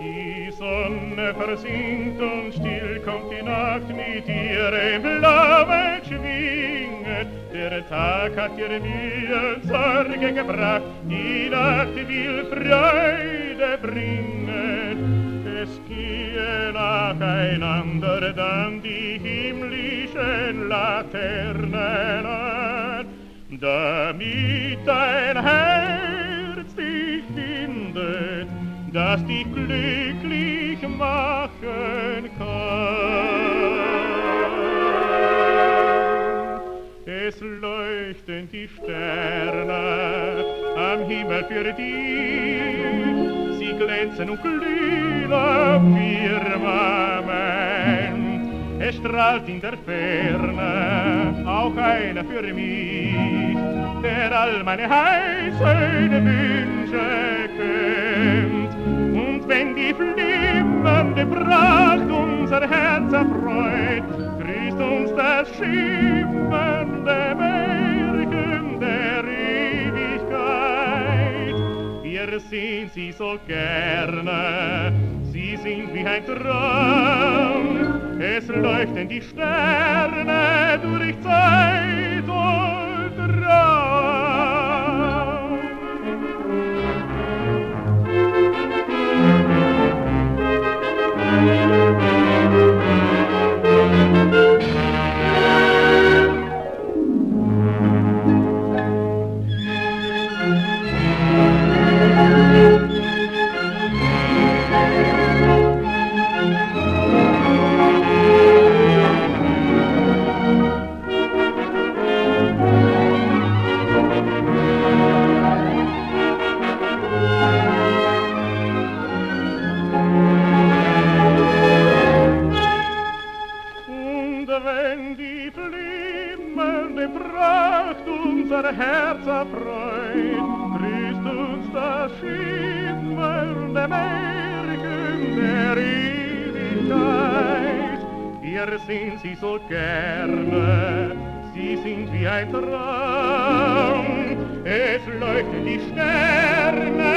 Die Sonne versinkt und still kommt die Nacht mit ihrem blauen Schwingen. Der Tag hat ihr Mühe und Sorge gebracht, die Nacht will Freude bringen. Es gehe nacheinander dann die himmlischen Laternen an, damit dein Herz findet, das dich glücklich machen kann. Es leuchten die Sterne am Himmel für dich, sie glänzen und glühen auf Firmament. Es strahlt in der Ferne auch einer für mich, der all meine heißen Wünsche kennt. Und wenn die flimmernde Pracht unser Herz erfreut, grüßt uns das schimmernde Märchen der Ewigkeit. Wir sehen sie so gerne, sie sind wie ein Traum. Es leuchten die Sterne durch Zeit Und wenn die flimmernde Pracht unser Herz erfreut, grüßt uns das schimmernde Märchen der Ewigkeit. Wir sehen sie so gerne, sie sind wie ein Traum. Es leuchten die Sterne